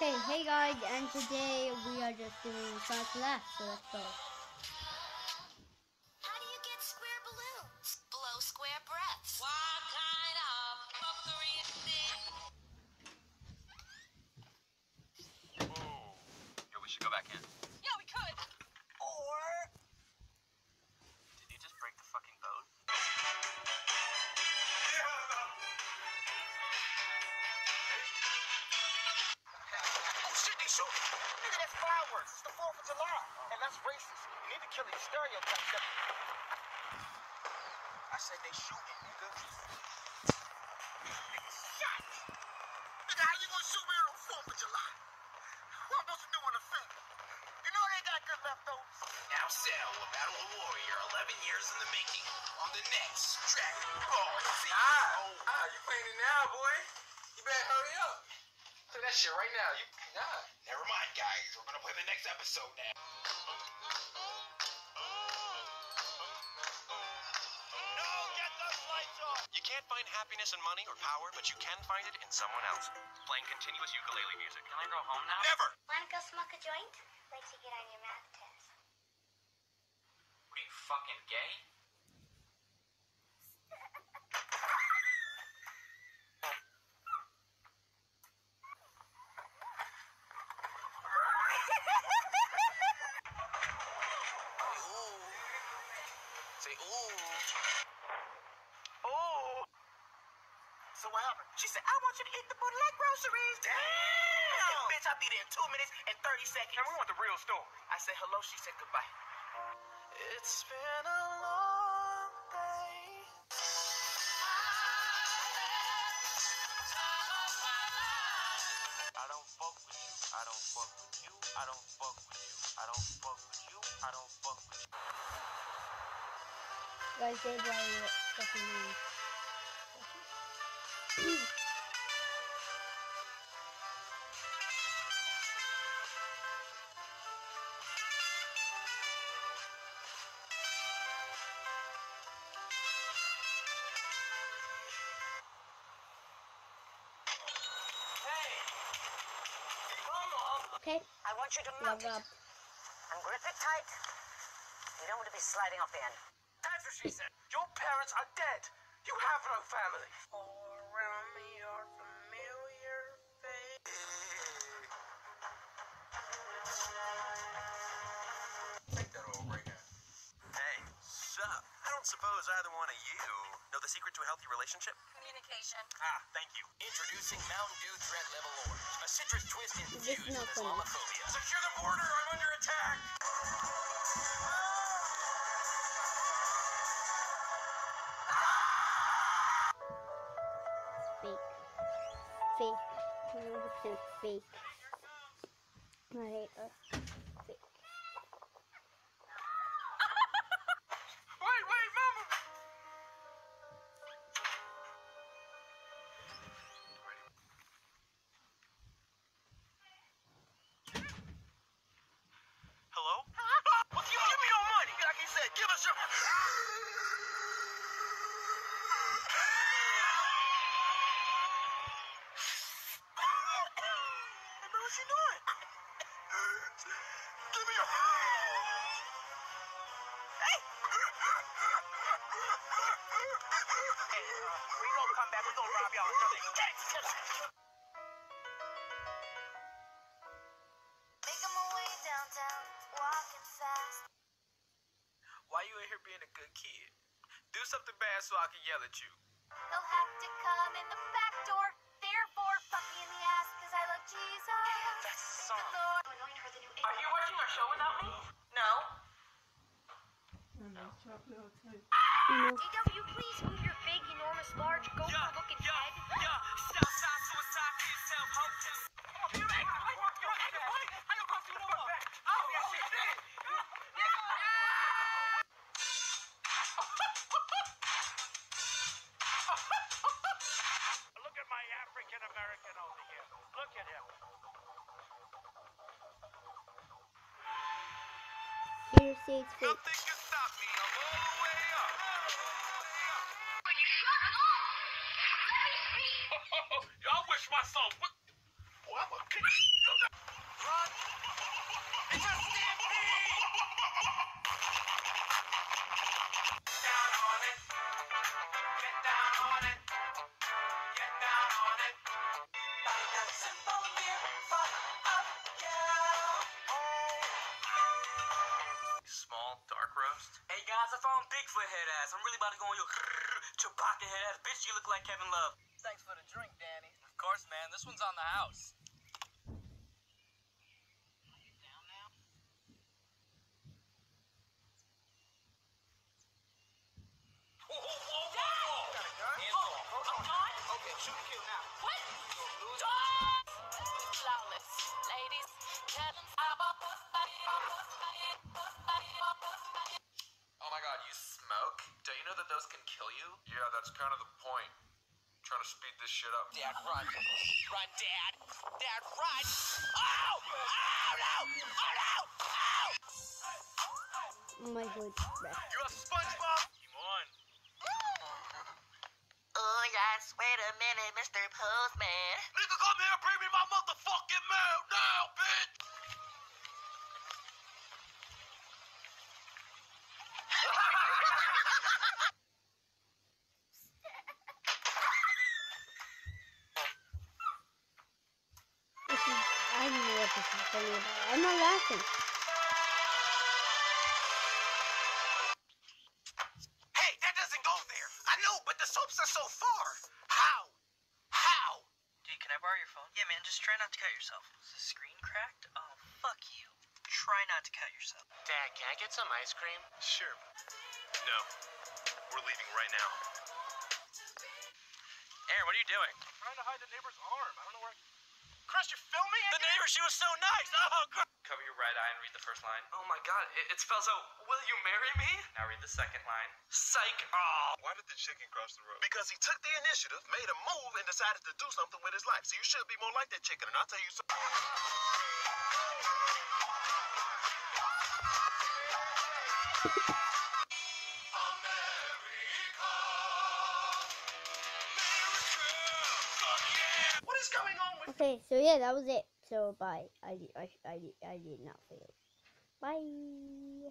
Okay, hey guys, and today we are just doing Sonic Left, so let's go. Fireworks. It's the 4th of July. And that's racist. You need to kill these stereotypes. That... I said they shooting, nigga. Nigga shot. Nigga, how you gonna shoot me on the 4th of July? What I'm supposed to do on the 5th? You know they got good leftovers. Now Cell, a battle of warrior, 11 years in the making. On the next Dragon Ball Z. Ah, ah, you playing it now, boy. You better hurry up. Play that shit right now. You nah. Never mind, guys. We're gonna play the next episode now. No, get those lights off! You can't find happiness in money or power, but you can find it in someone else. Playing continuous ukulele music. Can I go home now? Never! Wanna go smoke a joint? Lets you get on your math test. What are you fucking gay? Say ooh. Oh. So what happened? She said, I want you to eat the bootleg groceries. Damn! bitch, I'll be there in two minutes and 30 seconds. And we want the real story. I said hello, she said goodbye. It's been a long day. I don't fuck with you. I don't fuck with you. I don't fuck with you. I don't Guys, they probably fucking me. Okay, I want you to mount it up. and grip it tight. You don't want to be sliding off the end. That's what she said. Your parents are dead. You have no family. Around me are familiar Take that old ring. Hey, sup? I don't suppose either one of you know the secret to a healthy relationship? Communication. Ah, thank you. Introducing Mountain Dew Threat Level Orange. A citrus twist infused with not funny. Islamophobia. Secure the border. I'm under attack. Fake. Fake. Hate her. Uh, fake. Hey, man, what you doing? Give me your. Hey! Hey, we gonna come back. We gonna rob y'all another. Making my way downtown, walking fast. Why you in here being a good kid? Do something bad so I can yell at you. They'll have to come in the back door. You know. DW, please move your big, enormous, large, gopher-looking head. yeah. Southside suicide, kill yourself, hope. Come on, What? Boy, I'm a. Run. It's a stampede. Small dark roast. Hey guys, I found Bigfoot head ass. I'm really about to go on your Chewbacca head ass. Bitch, you look like Kevin Love. Thanks for the drink, Danny. Of course, man. This one's on the house. Okay, shoot and kill now. What? Flawless. Ladies, tell them Oh my god, you smoke? Don't you know that those can kill you? Yeah, that's kind of the point. Trying to speed this shit up. Dad, run. Run, Dad. Dad, run. Oh! Oh, no! Oh, no! Oh! Oh my god. You have SpongeBob? You won. Oh, yes. Wait a minute, Mr. Postman. Nigga, come here and bring me my motherfucking mail now, bitch! This is, I don't know what this is funny about. I'm not laughing. Hey, that doesn't go there. I know, but the soaps are so far. How? How? Dude, can I borrow your phone? Yeah, man, just try not to cut yourself. Is the screen cracked? Oh, fuck you. Try not to cut yourself. Dad, can I get some ice cream? Sure. No. We're leaving right now. Aaron, what are you doing? Trying to hide the neighbor's arm. I don't know where. Chris, you're filming? The neighbor, she was so nice. Oh, God. Cover your right eye and read the first line. Oh my god, it, it spells out, will you marry me? Now read the second line. Psych. Oh. Why did the chicken cross the road? Because he took the initiative, made a move, and decided to do something with his life. So you should be more like that chicken, and I'll tell you something. Okay, so yeah, that was it. So bye. I, I, I, I did not fail. Bye.